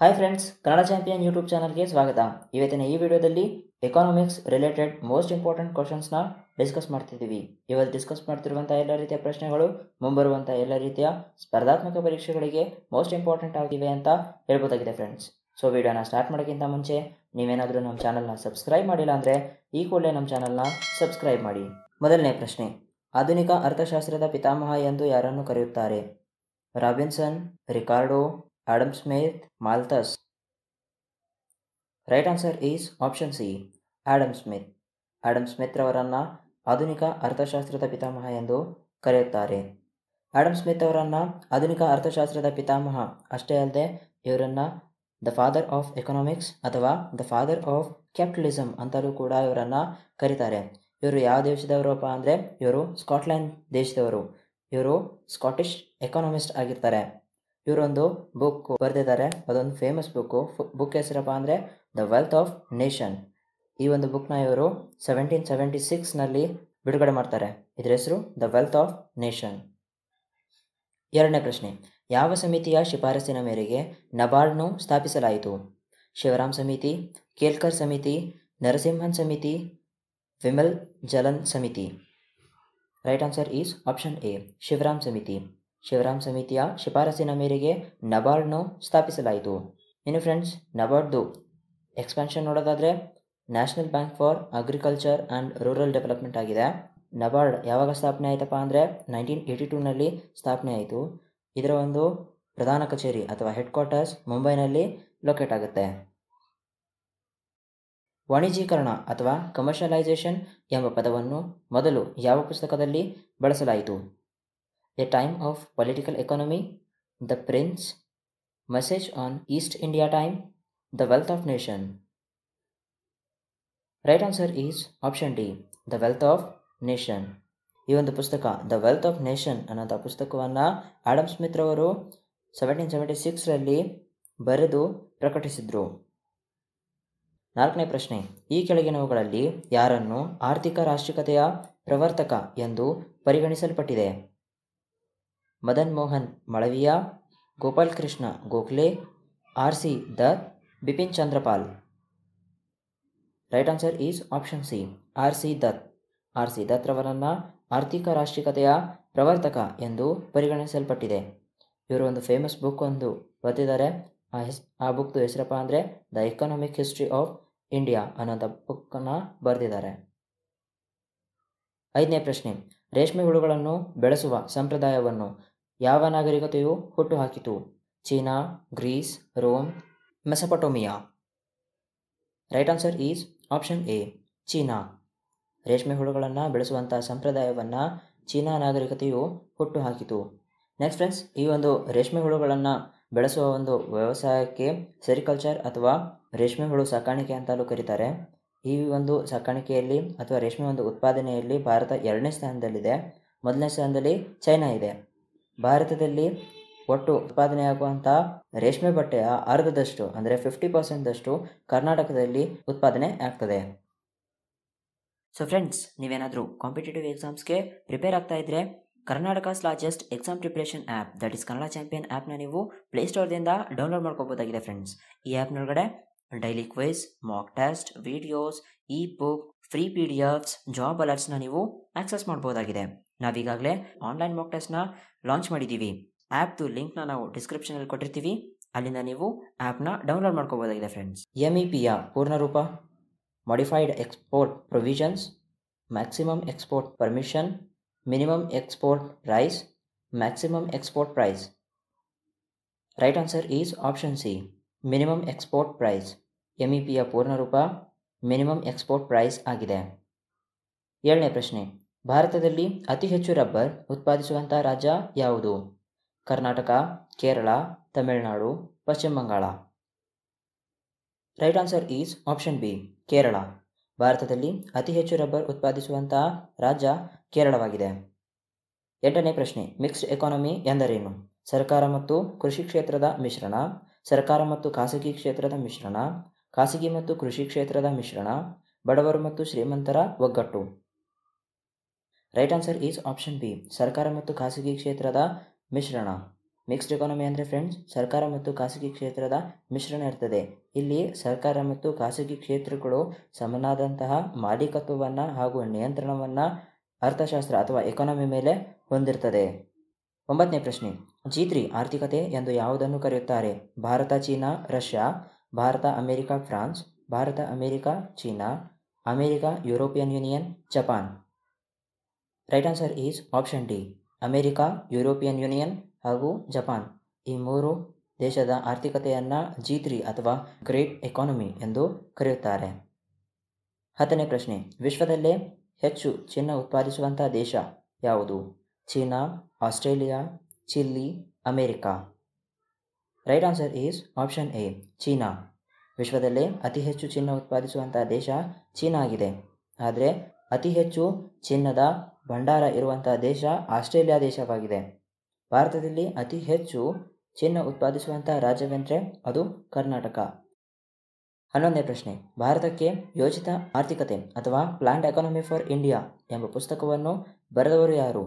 Hi friends Kannada champion YouTube ಚಾನಲ್ಗೆ ಸ್ವಾಗತ. ಇವತ್ತಿನ ಈ ವಿಡಿಯೋದಲ್ಲಿ ಎಕಾನಮಿಕ್ಸ್ ರಿಲೇಟೆಡ್ ಮೋಸ್ಟ್ ಇಂಪಾರ್ಟೆಂಟ್ ಕ್ವಶನ್ಸ್ನ ಡಿಸ್ಕಸ್ ಮಾಡ್ತಿದ್ದೀವಿ. ಇವತ್ತು ಡಿಸ್ಕಸ್ ಮಾಡ್ತಿರುವಂಥ ಎಲ್ಲ ರೀತಿಯ ಪ್ರಶ್ನೆಗಳು ಮುಂಬರುವಂಥ ಎಲ್ಲ ರೀತಿಯ ಸ್ಪರ್ಧಾತ್ಮಕ ಪರೀಕ್ಷೆಗಳಿಗೆ ಮೋಸ್ಟ್ ಇಂಪಾರ್ಟೆಂಟ್ ಆಗಿವೆ ಅಂತ ಹೇಳ್ಬೋದಾಗಿದೆ ಫ್ರೆಂಡ್ಸ್ ಸೊ ವಿಡಿಯೋನ ಸ್ಟಾರ್ಟ್ ಮಾಡೋಕ್ಕಿಂತ ಮುಂಚೆ ನೀವೇನಾದರೂ ನಮ್ಮ ಚಾನಲ್ನ ಸಬ್ಸ್ಕ್ರೈಬ್ ಮಾಡಿಲ್ಲ ಅಂದರೆ ಈ ಕೂಡಲೇ ನಮ್ಮ ಚಾನಲ್ನ ಸಬ್ಸ್ಕ್ರೈಬ್ ಮಾಡಿ. ಮೊದಲನೇ ಪ್ರಶ್ನೆ, ಆಧುನಿಕ ಅರ್ಥಶಾಸ್ತ್ರದ ಪಿತಾಮಹ ಎಂದು ಯಾರನ್ನು ಕರೆಯುತ್ತಾರೆ? Robinson Ricardo Adam Smith Malthus. Right answer is option C Adam Smith Adam Smith ರವರನ್ನು ಆಧುನಿಕ ಅರ್ಥಶಾಸ್ತ್ರದ ಪಿತಾಮಹ ಎಂದು ಕರೆಯುತ್ತಾರೆ. ಆಡಮ್ ಸ್ಮಿತ್ ಅವರನ್ನು ಆಧುನಿಕ ಅರ್ಥಶಾಸ್ತ್ರದ ಪಿತಾಮಹ ಅಷ್ಟೇ ಅಲ್ಲದೆ ಇವರನ್ನು ದ ಫಾದರ್ ಆಫ್ ಎಕನಾಮಿಕ್ಸ್ ಅಥವಾ ದ ಫಾದರ್ ಆಫ್ ಕ್ಯಾಪಿಟಲಿಸಮ್ ಅಂತಲೂ ಕೂಡ ಇವರನ್ನು ಕರೀತಾರೆ. ಇವರು ಯಾವ ದೇಶದವರಪ್ಪ ಅಂದರೆ ಇವರು ಸ್ಕಾಟ್ಲ್ಯಾಂಡ್ ದೇಶದವರು. ಇವರು ಸ್ಕಾಟಿಷ್ ಎಕಾನಮಿಸ್ಟ್ ಆಗಿರ್ತಾರೆ. ಇವರೊಂದು ಬುಕ್ ಬರೆದಿದ್ದಾರೆ. ಅದೊಂದು ಫೇಮಸ್ ಬುಕ್ಕು ಬುಕ್ ಹೆಸರಪ್ಪ ಅಂದರೆ ದ ವೆಲ್ತ್ ಆಫ್ ನೇಷನ್ ಈ ಒಂದು ಬುಕ್ನ ಇವರು ಸೆವೆಂಟೀನ್ ಸೆವೆಂಟಿ ಸಿಕ್ಸ್ನಲ್ಲಿ ಬಿಡುಗಡೆ ಮಾಡ್ತಾರೆ. ಇದರ ಹೆಸರು ದ ವೆಲ್ತ್ ಆಫ್ ನೇಷನ್ ಎರಡನೇ ಪ್ರಶ್ನೆ. ಯಾವ ಸಮಿತಿಯ ಶಿಫಾರಸಿನ ಮೇರೆಗೆ ನಬಾರ್ಡ್ನು ಸ್ಥಾಪಿಸಲಾಯಿತು? ಶಿವರಾಮ್ ಸಮಿತಿ, ಕೇಲ್ಕರ್ ಸಮಿತಿ, ನರಸಿಂಹನ್ ಸಮಿತಿ, ವಿಮಲ್ ಜಲನ್ ಸಮಿತಿ. Right answer is option A, Shivaram ಸಮಿತಿ. ಶಿವರಾಮ್ ಸಮಿತಿಯ ಶಿಫಾರಸಿನ ಮೇರೆಗೆ ನಬಾರ್ಡ್ನು ಸ್ಥಾಪಿಸಲಾಯಿತು. ಇನ್ನು ಫ್ರೆಂಡ್ಸ್, ನಬಾರ್ಡ್ದು ಎಕ್ಸ್ಪಾನ್ಷನ್ ನೋಡೋದಾದರೆ national bank for agriculture and rural development ಆಗಿದೆ. ನಬಾರ್ಡ್ ಯಾವಾಗ ಸ್ಥಾಪನೆ ಆಯಿತಪ್ಪ ಅಂದರೆ ನೈನ್ಟೀನ್ ಏಯ್ಟಿ ಟೂನಲ್ಲಿ ಸ್ಥಾಪನೆ ಆಯಿತು. ಇದರ ಒಂದು ಪ್ರಧಾನ ಕಚೇರಿ ಅಥವಾ ಹೆಡ್ ಕ್ವಾರ್ಟರ್ಸ್ ಮುಂಬೈನಲ್ಲಿ ಲೊಕೇಟ್ ಆಗುತ್ತೆ. ವಾಣಿಜ್ಯೀಕರಣ ಅಥವಾ ಕಮರ್ಷಿಯಲೈಸೇಷನ್ ಎಂಬ ಪದವನ್ನು ಮೊದಲು ಯಾವ ಪುಸ್ತಕದಲ್ಲಿ ಬಳಸಲಾಯಿತು? A time of political economy, the prince, message on East India time, the wealth of nation. Right answer is option D the wealth of nation ಈ ಒಂದು ಪುಸ್ತಕ ದ ವೆಲ್ತ್ ಆಫ್ ನೇಷನ್ ಅನ್ನೋಂಥ ಪುಸ್ತಕವನ್ನು ಆಡಮ್ ಸ್ಮಿತ್ ರವರು seventeen seventy ಸಿಕ್ಸ್ರಲ್ಲಿ ಬರೆದು ಪ್ರಕಟಿಸಿದರು. ನಾಲ್ಕನೇ ಪ್ರಶ್ನೆ ಈ ಕೆಳಗಿನವುಗಳಲ್ಲಿ ಯಾರನ್ನು ಆರ್ಥಿಕ ರಾಷ್ಟ್ರೀಯತೆಯ ಪ್ರವರ್ತಕ ಎಂದು ಪರಿಗಣಿಸಲ್ಪಟ್ಟಿದೆ? Madan Mohan Malaviya, Gopal Krishna Gokhale, R C Dutt, Bipin Chandrapal. Right answer is option C, R C Dutt. R C Dutt ರವರನ್ನು ಆರ್ಥಿಕ ರಾಷ್ಟ್ರೀಯತೆಯ ಪ್ರವರ್ತಕ ಎಂದು ಪರಿಗಣಿಸಲ್ಪಟ್ಟಿದೆ. ಇವರು ಒಂದು ಫೇಮಸ್ ಬುಕ್ ಒಂದು ಬರೆದಿದ್ದಾರೆ. ಆ ಹೆಸ್, ಆ ಬುಕ್ದು ಹೆಸರಪ್ಪ ಅಂದರೆ the economic history of India ಅನ್ನೋಂಥ ಬುಕ್ಕನ್ನು ಬರೆದಿದ್ದಾರೆ. ಐದನೇ ಪ್ರಶ್ನೆ, ರೇಷ್ಮೆ ಹುಳುಗಳನ್ನು ಬೆಳೆಸುವ ಸಂಪ್ರದಾಯವನ್ನು ಯಾವ ನಾಗರಿಕತೆಯು ಹುಟ್ಟುಹಾಕಿತು? China, Greece, Rome, Mesopotamia. Right answer is option A, China. ರೇಷ್ಮೆ ಹುಳುಗಳನ್ನು ಬೆಳೆಸುವಂಥ ಸಂಪ್ರದಾಯವನ್ನು ಚೀನಾ ನಾಗರಿಕತೆಯು ಹುಟ್ಟುಹಾಕಿತು. ನೆಕ್ಸ್ಟ್ ಫ್ರೆಂಡ್ಸ್ ಈ ಒಂದು ರೇಷ್ಮೆ ಹುಳುಗಳನ್ನು ಬೆಳೆಸುವ ಒಂದು ವ್ಯವಸಾಯಕ್ಕೆ ಸೆರಿಕಲ್ಚರ್ ಅಥವಾ ರೇಷ್ಮೆ ಹುಳು ಸಾಕಾಣಿಕೆ ಅಂತಲೂ ಕರೀತಾರೆ. ಈ ಒಂದು ಸಾಕಾಣಿಕೆಯಲ್ಲಿ ಅಥವಾ ರೇಷ್ಮೆ ಒಂದು ಉತ್ಪಾದನೆಯಲ್ಲಿ ಭಾರತ ಎರಡನೇ ಸ್ಥಾನದಲ್ಲಿದೆ. ಮೊದಲನೇ ಸ್ಥಾನದಲ್ಲಿ ಚೈನಾ ಇದೆ. ಭಾರತದಲ್ಲಿ ಒಟ್ಟು ಉತ್ಪಾದನೆಯಾಗುವಂಥ ರೇಷ್ಮೆ ಬಟ್ಟೆಯ ಅರ್ಧದಷ್ಟು, ಅಂದರೆ ಫಿಫ್ಟಿ ಪರ್ಸೆಂಟ್ದಷ್ಟು ಕರ್ನಾಟಕದಲ್ಲಿ ಉತ್ಪಾದನೆ ಆಗ್ತದೆ. ಸೊ ಫ್ರೆಂಡ್ಸ್ ನೀವೇನಾದರೂ ಕಾಂಪಿಟೇಟಿವ್ ಎಕ್ಸಾಮ್ಸ್ಗೆ ಪ್ರಿಪೇರ್ ಆಗ್ತಾ ಇದ್ದರೆ Karnataka's largest exam preparation app that is Kannada Champion ಆ್ಯಪ್ನ ನೀವು ಪ್ಲೇಸ್ಟೋರ್ದಿಂದ ಡೌನ್ಲೋಡ್ ಮಾಡ್ಕೋಬೋದಾಗಿದೆ ಫ್ರೆಂಡ್ಸ್ ಈ ಆ್ಯಪ್ನೊಳಗಡೆ daily quiz mock test videos ebook free P D Fs job ಅಲರ್ಟ್ಸ್ನ ನೀವು ಆಕ್ಸೆಸ್ ಮಾಡ್ಬೋದಾಗಿದೆ. ನಾವೀಗಾಗಲೇ ಆನ್ಲೈನ್ ಮಾಕ್ ಟೆಸ್ಟ್ನ ಲಾಂಚ್ ಮಾಡಿದ್ದೀವಿ ಆ್ಯಪ್ದು ಲಿಂಕ್ನ ನಾವು ಡಿಸ್ಕ್ರಿಪ್ಷನಲ್ಲಿ ಕೊಟ್ಟಿರ್ತೀವಿ. ಅಲ್ಲಿಂದ ನೀವು ಆ್ಯಪ್ನ ಡೌನ್ಲೋಡ್ ಮಾಡ್ಕೋಬೋದಾಗಿದೆ ಫ್ರೆಂಡ್ಸ್ ಎಂ ಇ ಪಿಯ ಪೂರ್ಣರೂಪ modified export provisions maximum export permission minimum export price maximum export price right answer is option C minimum export price M E ಪಿಯ ಪೂರ್ಣರೂಪ ಮಿನಿಮಮ್ ಎಕ್ಸ್ಪೋರ್ಟ್ ಪ್ರೈಸ್ ಆಗಿದೆ. ಏಳನೇ ಪ್ರಶ್ನೆ ಭಾರತದಲ್ಲಿ ಅತಿ ಹೆಚ್ಚು ರಬ್ಬರ್ ಉತ್ಪಾದಿಸುವಂಥ ರಾಜ್ಯ ಯಾವುದು? ಕರ್ನಾಟಕ, ಕೇರಳ, ತಮಿಳುನಾಡು, ಪಶ್ಚಿಮ Bengal. Right answer is option B, Kerala. ಭಾರತದಲ್ಲಿ ಅತಿ ಹೆಚ್ಚು ರಬ್ಬರ್ ಉತ್ಪಾದಿಸುವಂತಹ ರಾಜ್ಯ ಕೇರಳವಾಗಿದೆ. ಎಂಟನೇ ಪ್ರಶ್ನೆ ಮಿಕ್ಸ್ಡ್ ಎಕಾನಮಿ ಎಂದರೇನು? ಸರ್ಕಾರ ಮತ್ತು ಕೃಷಿ ಕ್ಷೇತ್ರದ ಮಿಶ್ರಣ, ಸರ್ಕಾರ ಮತ್ತು ಖಾಸಗಿ ಕ್ಷೇತ್ರದ ಮಿಶ್ರಣ, ಖಾಸಗಿ ಮತ್ತು ಕೃಷಿ ಕ್ಷೇತ್ರದ ಮಿಶ್ರಣ, ಬಡವರು ಮತ್ತು ಶ್ರೀಮಂತರ ಒಗ್ಗಟ್ಟು. Right answer is option B ಸರ್ಕಾರ ಮತ್ತು ಖಾಸಗಿ ಕ್ಷೇತ್ರದ ಮಿಶ್ರಣ. ಮಿಕ್ಸ್ಡ್ ಎಕಾನಮಿ ಅಂದರೆ ಫ್ರೆಂಡ್ಸ್ ಸರ್ಕಾರ ಮತ್ತು ಖಾಸಗಿ ಕ್ಷೇತ್ರದ ಮಿಶ್ರಣ ಇರ್ತದೆ. ಇಲ್ಲಿ ಸರ್ಕಾರ ಮತ್ತು ಖಾಸಗಿ ಕ್ಷೇತ್ರಗಳು ಸಮನಾದಂತಹ ಮಾಲೀಕತ್ವವನ್ನು ಹಾಗೂ ನಿಯಂತ್ರಣವನ್ನು ಅರ್ಥಶಾಸ್ತ್ರ ಅಥವಾ ಎಕಾನಮಿ ಮೇಲೆ ಹೊಂದಿರ್ತದೆ. ಒಂಬತ್ತನೇ ಪ್ರಶ್ನೆ. ಜಿ ತ್ರೀ ಆರ್ಥಿಕತೆ ಎಂದು ಯಾವುದನ್ನು ಕರೆಯುತ್ತಾರೆ? Bharat, China, Russia, Bharat, America, France, Bharat, America, China, America, European Union, Japan. Right answer is option D America European Union ಹಾಗೂ ಜಪಾನ್. ಈ ಮೂರು ದೇಶದ ಆರ್ಥಿಕತೆಯನ್ನು ಜಿ ತ್ರೀ ಅಥವಾ ಗ್ರೇಟ್ ಎಕಾನಮಿ ಎಂದು ಕರೆಯುತ್ತಾರೆ. ಹತ್ತನೇ ಪ್ರಶ್ನೆ. ವಿಶ್ವದಲ್ಲೇ ಹೆಚ್ಚು ಚಿನ್ನ ಉತ್ಪಾದಿಸುವಂಥ ದೇಶ ಯಾವುದು? China, Australia, Chile, America. Right answer is option A China. ವಿಶ್ವದಲ್ಲೇ ಅತಿ ಹೆಚ್ಚು ಚಿನ್ನ ಉತ್ಪಾದಿಸುವಂಥ ದೇಶ ಚೀನಾ ಆಗಿದೆ. ಆದರೆ ಅತಿ ಹೆಚ್ಚು ಚಿನ್ನದ ಭಂಡಾರ ಇರುವಂಥ ದೇಶ ಆಸ್ಟ್ರೇಲಿಯಾ ದೇಶವಾಗಿದೆ. ಭಾರತದಲ್ಲಿ ಅತಿ ಹೆಚ್ಚು ಚಿನ್ನ ಉತ್ಪಾದಿಸುವಂಥ ರಾಜ್ಯವೆಂದರೆ ಅದು ಕರ್ನಾಟಕ. ಹನ್ನೊಂದನೇ ಪ್ರಶ್ನೆ, ಭಾರತಕ್ಕೆ ಯೋಜಿತ ಆರ್ಥಿಕತೆ ಅಥವಾ ಪ್ಲಾಂಟ್ ಎಕಾನಮಿ ಫಾರ್ ಇಂಡಿಯಾ ಎಂಬ ಪುಸ್ತಕವನ್ನು ಬರೆದವರು ಯಾರು?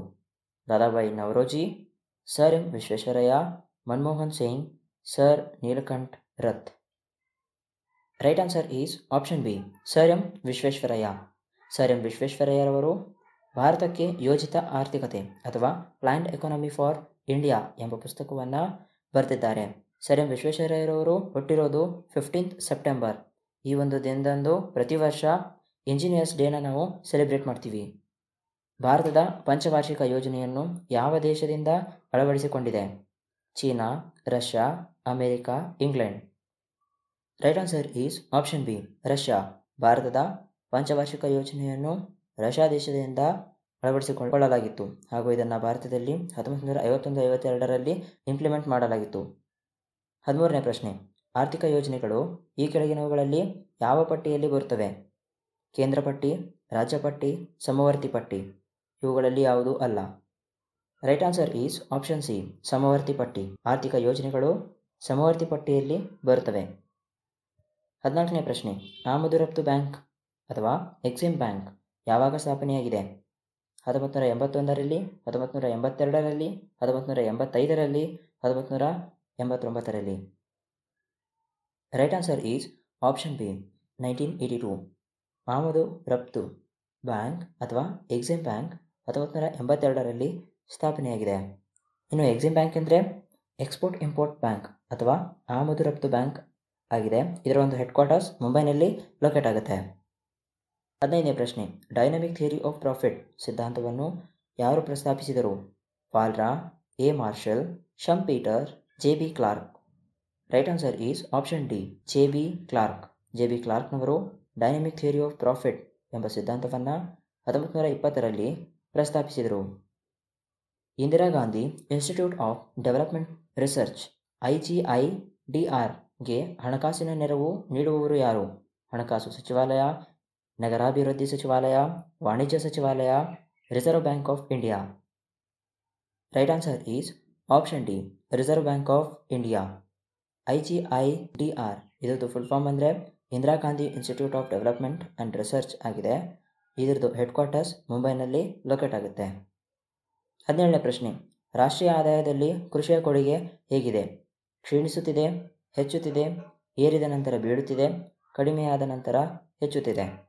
Dadabhai Naoroji, sir M Visvesvaraya, Manmohan Singh, sir Nilakanth Rath. Right answer is option B, sir M Visvesvaraya. Sir M ವಿಶ್ವೇಶ್ವರಯ್ಯರವರು ಭಾರತಕ್ಕೆ ಯೋಜಿತ ಆರ್ಥಿಕತೆ ಅಥವಾ ಪ್ಲ್ಯಾಂಡ್ ಎಕಾನಮಿ ಫಾರ್ ಇಂಡಿಯಾ ಎಂಬ ಪುಸ್ತಕವನ್ನು ಬರೆದಿದ್ದಾರೆ. ಸರ್ ಎಂ ವಿಶ್ವೇಶ್ವರಯ್ಯರವರು ಹುಟ್ಟಿರೋದು ಫಿಫ್ಟೀನ್ತ್ ಸೆಪ್ಟೆಂಬರ್ ಈ ಒಂದು ದಿನದಂದು ಪ್ರತಿ ವರ್ಷ ಇಂಜಿನಿಯರ್ಸ್ ಡೇನ ನಾವು ಸೆಲೆಬ್ರೇಟ್ ಮಾಡ್ತೀವಿ. ಭಾರತದ ಪಂಚವಾರ್ಷಿಕ ಯೋಜನೆಯನ್ನು ಯಾವ ದೇಶದಿಂದ ಅಳವಡಿಸಿಕೊಂಡಿದೆ? China, Russia, America, England. Right answer is option B, Russia. ಭಾರತದ ಪಂಚವಾರ್ಷಿಕ ಯೋಜನೆಯನ್ನು ರಷ್ಯಾ ದೇಶದಿಂದ ಅಳವಡಿಸಿಕೊಳ್ಳಲಾಗಿತ್ತು ಹಾಗೂ ಇದನ್ನು ಭಾರತದಲ್ಲಿ ಹತ್ತೊಂಬತ್ತು ನೂರ ಐವತ್ತೊಂದು ಐವತ್ತೆರಡರಲ್ಲಿ ಇಂಪ್ಲಿಮೆಂಟ್ ಮಾಡಲಾಗಿತ್ತು. ಹದಿಮೂರನೇ ಪ್ರಶ್ನೆ, ಆರ್ಥಿಕ ಯೋಜನೆಗಳು ಈ ಕೆಳಗಿನವುಗಳಲ್ಲಿ ಯಾವ ಪಟ್ಟಿಯಲ್ಲಿ ಬರುತ್ತವೆ? ಕೇಂದ್ರ ಪಟ್ಟಿ, ರಾಜ್ಯ ಪಟ್ಟಿ, ಸಮವರ್ತಿ ಪಟ್ಟಿ, ಇವುಗಳಲ್ಲಿ ಯಾವುದೂ ಅಲ್ಲ. Right answer is option C, ಸಮವರ್ತಿ ಪಟ್ಟಿ. ಆರ್ಥಿಕ ಯೋಜನೆಗಳು ಸಮವರ್ತಿ ಪಟ್ಟಿಯಲ್ಲಿ ಬರುತ್ತವೆ. ಹದಿನಾಲ್ಕನೇ ಪ್ರಶ್ನೆ, ಆಮದು ರಫ್ತು ಬ್ಯಾಂಕ್ ಅಥವಾ ಎಕ್ಸಿಮ್ ಬ್ಯಾಂಕ್. ಯಾವಾಗ ಸ್ಥಾಪನೆಯಾಗಿದೆ? ಹತ್ತೊಂಬತ್ತು ನೂರ ಎಂಬತ್ತೊಂದರಲ್ಲಿ ಹತ್ತೊಂಬತ್ತು ನೂರ ಎಂಬತ್ತೆರಡರಲ್ಲಿ ಹತ್ತೊಂಬತ್ತು ನೂರ ಎಂಬತ್ತೈದರಲ್ಲಿ ಹತ್ತೊಂಬತ್ತು ನೂರ ಎಂಬತ್ತೊಂಬತ್ತರಲ್ಲಿ right answer is option B nineteen eighty two ಆಮದು, ರಫ್ತು, ಬ್ಯಾಂಕ್ ಅಥವಾ ಎಕ್ಸಿಮ್ ಬ್ಯಾಂಕ್ ಹತ್ತೊಂಬತ್ತು ನೂರ ಎಂಬತ್ತೆರಡರಲ್ಲಿ ಸ್ಥಾಪನೆಯಾಗಿದೆ. ಇನ್ನು ಎಕ್ಸಿಮ್ ಬ್ಯಾಂಕ್ ಅಂದರೆ ಎಕ್ಸ್ಪೋರ್ಟ್ ಇಂಪೋರ್ಟ್ ಬ್ಯಾಂಕ್ ಅಥವಾ ಆಮದು, ರಫ್ತು ಬ್ಯಾಂಕ್ ಆಗಿದೆ. ಇದರ ಒಂದು ಹೆಡ್ ಕ್ವಾರ್ಟರ್ಸ್ ಮುಂಬೈನಲ್ಲಿ ಲೊಕೇಟ್ ಆಗುತ್ತೆ. ಹದಿನೈದನೇ ಪ್ರಶ್ನೆ. ಡೈನಮಿಕ್ ಥಿಯರಿ ಆಫ್ ಪ್ರಾಫಿಟ್ ಸಿದ್ಧಾಂತವನ್ನು ಯಾರು ಪ್ರಸ್ತಾಪಿಸಿದರು? ಪಾಲ್ರಾ A Marshall Schumpeter J B Clark right answer is option D J B Clark J B ಕ್ಲಾರ್ಕ್ನವರು dynamic theory of profit ಎಂಬ ಸಿದ್ಧಾಂತವನ್ನು ಹತ್ತೊಂಬತ್ತು ನೂರ ಇಪ್ಪತ್ತರಲ್ಲಿ ಪ್ರಸ್ತಾಪಿಸಿದರು. Indira Gandhi institute of development research I G I D ಆರ್ಗೆ ಹಣಕಾಸಿನ ನೆರವು ನೀಡುವವರು ಯಾರು? ಹಣಕಾಸು ಸಚಿವಾಲಯ ನಗರಾಭಿವೃದ್ಧಿ ಸಚಿವಾಲಯ, ವಾಣಿಜ್ಯ ಸಚಿವಾಲಯ reserve bank of India right answer is option D reserve bank of India I G I D R ಇದರದ್ದು ಫುಲ್ ಫಾರ್ಮ್ ಅಂದರೆ Indira Gandhi institute of development and research ಆಗಿದೆ. ಇದರದ್ದು ಹೆಡ್ ಕ್ವಾರ್ಟರ್ಸ್ ಮುಂಬೈನಲ್ಲಿ ಲೊಕೇಟ್ ಆಗುತ್ತೆ. ಹದಿನೇಳನೇ ಪ್ರಶ್ನೆ, ರಾಷ್ಟ್ರೀಯ ಆದಾಯದಲ್ಲಿ ಕೃಷಿಯ ಕೊಡುಗೆ ಹೇಗಿದೆ? ಕ್ಷೀಣಿಸುತ್ತಿದೆ, ಹೆಚ್ಚುತ್ತಿದೆ, ಏರಿದ ನಂತರ ಬೀಳುತ್ತಿದೆ, ಕಡಿಮೆಯಾದ ನಂತರ ಹೆಚ್ಚುತ್ತಿದೆ.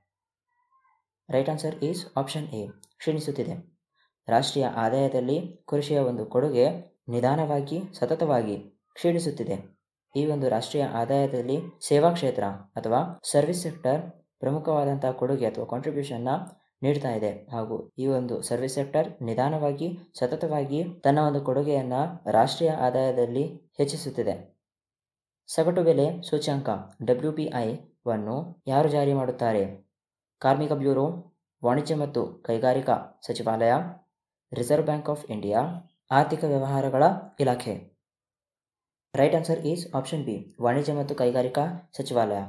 Right answer is option A ಕ್ಷೀಣಿಸುತ್ತಿದೆ. ರಾಷ್ಟ್ರೀಯ ಆದಾಯದಲ್ಲಿ ಕೃಷಿಯ ಒಂದು ಕೊಡುಗೆ ನಿಧಾನವಾಗಿ, ಸತತವಾಗಿ ಕ್ಷೀಣಿಸುತ್ತಿದೆ. ಈ ಒಂದು ರಾಷ್ಟ್ರೀಯ ಆದಾಯದಲ್ಲಿ ಸೇವಾ ಕ್ಷೇತ್ರ ಅಥವಾ ಸರ್ವಿಸ್ ಸೆಕ್ಟರ್ ಪ್ರಮುಖವಾದಂಥ ಕೊಡುಗೆ ಅಥವಾ ಕಾಂಟ್ರಿಬ್ಯೂಷನ್ನ ನೀಡ್ತಾ ಇದೆ. ಹಾಗೂ ಈ ಒಂದು ಸರ್ವಿಸ್ ಸೆಕ್ಟರ್ ನಿಧಾನವಾಗಿ, ಸತತವಾಗಿ ತನ್ನ ಒಂದು ಕೊಡುಗೆಯನ್ನು ರಾಷ್ಟ್ರೀಯ ಆದಾಯದಲ್ಲಿ ಹೆಚ್ಚಿಸುತ್ತಿದೆ. ಸಗಟು ಬೆಲೆ ಸೂಚ್ಯಂಕ ಡಬ್ಲ್ಯೂ ಪಿ ಐವನ್ನು ಯಾರು ಜಾರಿ ಮಾಡುತ್ತಾರೆ? ಕಾರ್ಮಿಕ ಬ್ಯೂರೋ, ವಾಣಿಜ್ಯ ಮತ್ತು ಕೈಗಾರಿಕಾ ಸಚಿವಾಲಯ ರಿಸರ್ವ್ ಬ್ಯಾಂಕ್ ಆಫ್ ಇಂಡಿಯಾ ಆರ್ಥಿಕ ವ್ಯವಹಾರಗಳ ಇಲಾಖೆ. Right answer is option B ವಾಣಿಜ್ಯ ಮತ್ತು ಕೈಗಾರಿಕಾ ಸಚಿವಾಲಯ.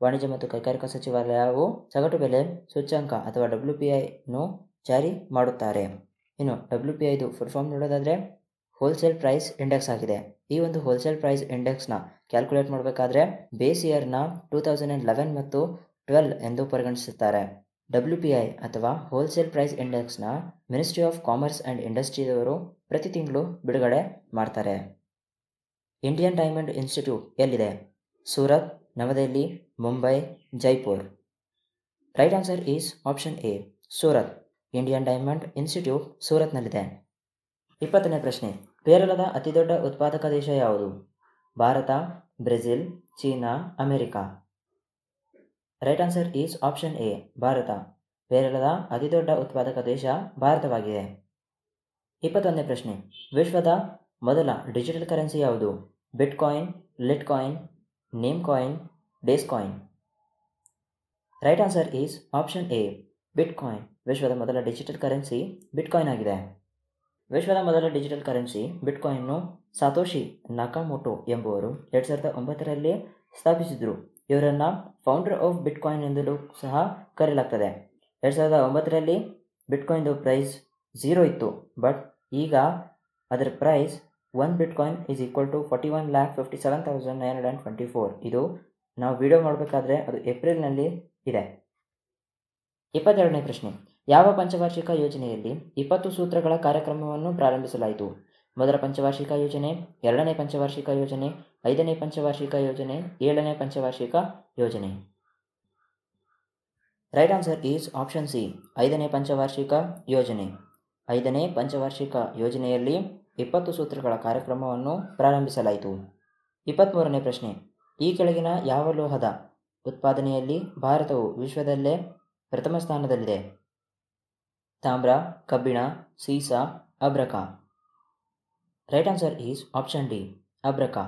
ವಾಣಿಜ್ಯ ಮತ್ತು ಕೈಗಾರಿಕಾ ಸಚಿವಾಲಯವು ಸಗಟು ಬೆಲೆ, ಸೂಚ್ಯಂಕ ಅಥವಾ ಡಬ್ಲ್ಯೂ ಪಿ ಐನು ಜಾರಿ ಮಾಡುತ್ತಾರೆ. ಇನ್ನು ಡಬ್ಲ್ಯೂ ಪಿ ಐದು ಫುಲ್ ಫಾರ್ಮ್ ನೋಡೋದಾದರೆ ಹೋಲ್ಸೇಲ್ ಪ್ರೈಸ್ ಇಂಡೆಕ್ಸ್ ಆಗಿದೆ. ಈ ಒಂದು ಹೋಲ್ಸೇಲ್ ಪ್ರೈಸ್ ಇಂಡೆಕ್ಸ್ನ ಕ್ಯಾಲ್ಕುಲೇಟ್ ಮಾಡಬೇಕಾದ್ರೆ ಬೇಸ್ ಇಯರ್ನ ಟೂ ತೌಸಂಡ್ ಆ್ಯಂಡ್ ಲೆವೆನ್ ಮತ್ತು ಟ್ವೆಲ್ ಎಂದು ಪರಿಗಣಿಸುತ್ತಾರೆ. ಡಬ್ಲ್ಯೂ ಪಿ ಐ ಅಥವಾ ಹೋಲ್ಸೇಲ್ ಪ್ರೈಸ್ ಇಂಡೆಕ್ಸ್ನ ಮಿನಿಸ್ಟ್ರಿ ಆಫ್ ಕಾಮರ್ಸ್ ಆ್ಯಂಡ್ ಇಂಡಸ್ಟ್ರಿದವರು ಪ್ರತಿ ತಿಂಗಳು ಬಿಡುಗಡೆ ಮಾಡ್ತಾರೆ. ಇಂಡಿಯನ್ ಡೈಮಂಡ್ ಇನ್ಸ್ಟಿಟ್ಯೂಟ್ ಎಲ್ಲಿದೆ? Surat, New Delhi, Mumbai, Jaipur. Right answer is option A Surat. Indian diamond institute ಸೂರತ್ನಲ್ಲಿದೆ. ಇಪ್ಪತ್ತನೇ ಪ್ರಶ್ನೆ, ಕೇರಳದ ಅತಿದೊಡ್ಡ ಉತ್ಪಾದಕ ದೇಶ ಯಾವುದು? Bharat, Brazil, China, America. Right answer is option A Bharat. ಪೇರಲದ ಅತಿದೊಡ್ಡ ಉತ್ಪಾದಕ ದೇಶ, ಭಾರತವಾಗಿದೆ. ಇಪ್ಪತ್ತೊಂದನೇ ಪ್ರಶ್ನೆ. ವಿಶ್ವದ ಮೊದಲ ಡಿಜಿಟಲ್ ಕರೆನ್ಸಿ ಯಾವುದು? Bitcoin litecoin namecoin days coin right answer is option A bitcoin ವಿಶ್ವದ ಮೊದಲ ಡಿಜಿಟಲ್ ಕರೆನ್ಸಿ ಬಿಟ್ ಕಾಯಿನ್ ಆಗಿದೆ. ವಿಶ್ವದ ಮೊದಲ ಡಿಜಿಟಲ್ ಕರೆನ್ಸಿ ಬಿಟ್ ಕಾಯಿನ್ನು ಸಾತೋಶಿ ನಾಕಾಮೋಟೋ ಎಂಬುವರು ಎರಡು ಸಾವಿರದ ಒಂಬತ್ತರಲ್ಲಿ ಸ್ಥಾಪಿಸಿದರು. ಇವರನ್ನು ಫೌಂಡರ್ ಆಫ್ ಬಿಟ್ಕಾಯಿನ್ ಎಂದಲೂ ಸಹ ಕರೆಯಲಾಗ್ತದೆ. ಎರಡು ಸಾವಿರದ ಒಂಬತ್ತರಲ್ಲಿ ಬಿಟ್ಕಾಯಿನ್ದು ಪ್ರೈಸ್ ಝೀರೋ ಇತ್ತು ಬಟ್ ಈಗ ಅದರ price one bitcoin is equal to forty one lakh fifty seven thousand nine hundred and twenty four ಇದು ನಾವು ವಿಡಿಯೋ ಮಾಡಬೇಕಾದ್ರೆ ಅದು ಏಪ್ರಿಲ್ನಲ್ಲಿ ಇದೆ. ಇಪ್ಪತ್ತೆರಡನೇ ಪ್ರಶ್ನೆ. ಯಾವ ಪಂಚವಾರ್ಷಿಕ ಯೋಜನೆಯಲ್ಲಿ ಇಪ್ಪತ್ತು ಸೂತ್ರಗಳ ಕಾರ್ಯಕ್ರಮವನ್ನು ಪ್ರಾರಂಭಿಸಲಾಯಿತು? ಮೊದಲ ಪಂಚವಾರ್ಷಿಕ ಯೋಜನೆ, ಎರಡನೇ ಪಂಚವಾರ್ಷಿಕ ಯೋಜನೆ, ಐದನೇ ಪಂಚವಾರ್ಷಿಕ ಯೋಜನೆ, ಏಳನೇ ಪಂಚವಾರ್ಷಿಕ ಯೋಜನೆ. Right answer is option C, ಐದನೇ ಪಂಚವಾರ್ಷಿಕ ಯೋಜನೆ. ಐದನೇ ಪಂಚವಾರ್ಷಿಕ ಯೋಜನೆಯಲ್ಲಿ ಇಪ್ಪತ್ತು ಸೂತ್ರಗಳ ಕಾರ್ಯಕ್ರಮವನ್ನು ಪ್ರಾರಂಭಿಸಲಾಯಿತು. ಇಪ್ಪತ್ತ್ಮೂರನೇ ಪ್ರಶ್ನೆ, ಈ ಕೆಳಗಿನ ಯಾವ ಲೋಹದ ಉತ್ಪಾದನೆಯಲ್ಲಿ ಭಾರತವು ವಿಶ್ವದಲ್ಲೇ ಪ್ರಥಮ ಸ್ಥಾನದಲ್ಲಿದೆ? ತಾಮ್ರ, ಕಬ್ಬಿಣ, ಸೀಸ, ಅಬ್ರಕ. Right answer is option D ಅಬ್ರಕ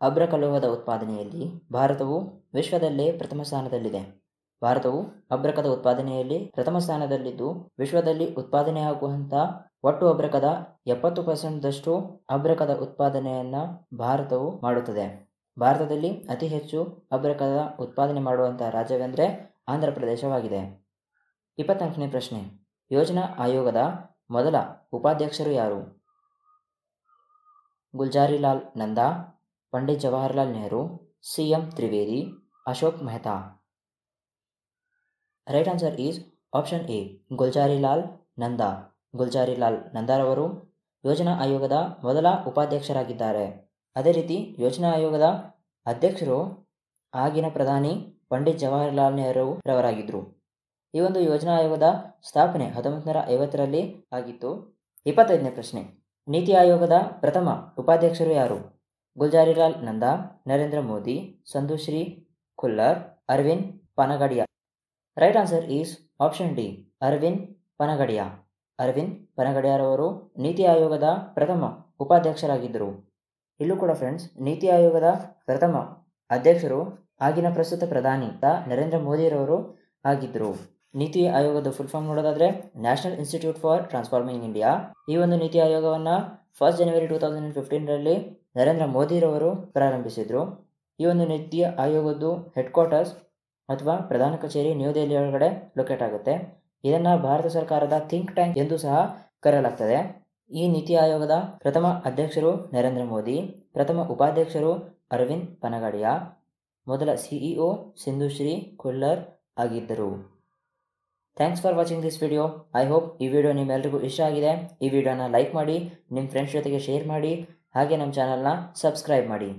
ಅಬ್ರಕ ಲೋಹದ ಉತ್ಪಾದನೆಯಲ್ಲಿ ಭಾರತವು ವಿಶ್ವದಲ್ಲೇ ಪ್ರಥಮ ಸ್ಥಾನದಲ್ಲಿದೆ. ಭಾರತವು ಅಬ್ರಕದ ಉತ್ಪಾದನೆಯಲ್ಲಿ ಪ್ರಥಮ ಸ್ಥಾನದಲ್ಲಿದ್ದು, ವಿಶ್ವದಲ್ಲಿ ಉತ್ಪಾದನೆಯಾಗುವಂಥ ಒಟ್ಟು ಅಬ್ರಕದ ಎಪ್ಪತ್ತು ಪರ್ಸೆಂಟ್ದಷ್ಟು ಅಬ್ರಕದ ಉತ್ಪಾದನೆಯನ್ನು ಭಾರತವು ಮಾಡುತ್ತದೆ. ಭಾರತದಲ್ಲಿ ಅತಿ ಹೆಚ್ಚು ಅಬ್ರಕದ ಉತ್ಪಾದನೆ ಮಾಡುವಂಥ ರಾಜ್ಯವೆಂದರೆ ಆಂಧ್ರ ಪ್ರದೇಶವಾಗಿದೆ ಇಪ್ಪತ್ನಾಲ್ಕನೇ ಪ್ರಶ್ನೆ, ಯೋಜನಾ ಆಯೋಗದ ಮೊದಲ ಉಪಾಧ್ಯಕ್ಷರು ಯಾರು? Gulzarilal Nanda, Pandit Jawaharlal Nehru, C M Trivedi, Ashok Mehta. Right answer is option A, Gulzarilal Nanda. Gulzarilal ನಂದಾರವರು ಯೋಜನಾ ಆಯೋಗದ ಮೊದಲ ಉಪಾಧ್ಯಕ್ಷರಾಗಿದ್ದಾರೆ. ಅದೇ ರೀತಿ ಯೋಜನಾ ಆಯೋಗದ ಅಧ್ಯಕ್ಷರು ಆಗಿನ ಪ್ರಧಾನಿ ಪಂಡಿತ್ ಜವಾಹರ್ಲಾಲ್ ನೆಹರು ರವರಾಗಿದ್ದರು ಈ ಒಂದು ಯೋಜನಾ ಆಯೋಗದ ಸ್ಥಾಪನೆ ಹತ್ತೊಂಬತ್ತು ನೂರ ಐವತ್ತರಲ್ಲಿ ಆಗಿತ್ತು. ಇಪ್ಪತ್ತೈದನೇ ಪ್ರಶ್ನೆ. ನೀತಿ ಆಯೋಗದ ಪ್ರಥಮ ಉಪಾಧ್ಯಕ್ಷರು ಯಾರು? Gulzarilal Nanda, Narendra Modi Sindhushree Khullar, Arvind Panagariya. Right answer is option D, Arvind Panagariya. Arvind ಪನಗಡಿಯಾರವರು NITI ಆಯೋಗದ ಪ್ರಥಮ ಉಪಾಧ್ಯಕ್ಷರಾಗಿದ್ದರು. ಇಲ್ಲೂ ಕೂಡ ಫ್ರೆಂಡ್ಸ್, ನೀತಿ ಆಯೋಗದ ಪ್ರಥಮ ಅಧ್ಯಕ್ಷರು ಆಗಿನ ಪ್ರಸ್ತುತ ಪ್ರಧಾನಿ ನರೇಂದ್ರ ಮೋದಿರವರು ಆಗಿದ್ದರು ನೀತಿ ಆಯೋಗದ ಫುಲ್ ಫಾರ್ಮ್ ನೋಡೋದಾದ್ರೆ national institute for transforming India ಈ ಒಂದು ನೀತಿ ಆಯೋಗವನ್ನು ಫಸ್ಟ್ ಜನವರಿ ಟೂ ತೌಸಂಡ್ ಫಿಫ್ಟೀನ್ರಲ್ಲಿ ನರೇಂದ್ರ ಮೋದಿರವರು ಪ್ರಾರಂಭಿಸಿದರು. ಈ ಒಂದು ನೀತಿ ಆಯೋಗದ್ದು ಹೆಡ್ ಕ್ವಾರ್ಟರ್ಸ್ ಅಥವಾ ಪ್ರಧಾನ ಕಚೇರಿ ನ್ಯೂ ದೆಹಲಿ ಒಳಗಡೆ ಲೊಕೇಟ್ ಆಗುತ್ತೆ. ಇದನ್ನು ಭಾರತ ಸರ್ಕಾರದ ಥಿಂಕ್ ಟ್ಯಾಂಕ್ ಎಂದು ಸಹ ಕರೆಯಲಾಗ್ತದೆ. ಈ ನೀತಿ ಆಯೋಗದ ಪ್ರಥಮ ಅಧ್ಯಕ್ಷರು ನರೇಂದ್ರ ಮೋದಿ, ಪ್ರಥಮ ಉಪಾಧ್ಯಕ್ಷರು ಅರವಿಂದ್ ಪನಗಡಿಯಾ, ಮೊದಲ ಸಿಇಒ ಸಿಂಧುಶ್ರೀ ಕೊಲ್ಲರ್ ಆಗಿದ್ದರು. Thanks for watching this video I hope ಈ ವಿಡಿಯೋ ನಿಮ್ಮೆಲ್ಲರಿಗೂ ಇಷ್ಟ ಆಗಿದೆ. ಈ ವಿಡಿಯೋನ ಲೈಕ್ ಮಾಡಿ ನಿಮ್ಮ ಫ್ರೆಂಡ್ಸ್ ಜೊತೆಗೆ ಶೇರ್ ಮಾಡಿ. ಹಾಗೆ ನಮ್ಮ ಚಾನಲ್ನ ಸಬ್ಸ್ಕ್ರೈಬ್ ಮಾಡಿ.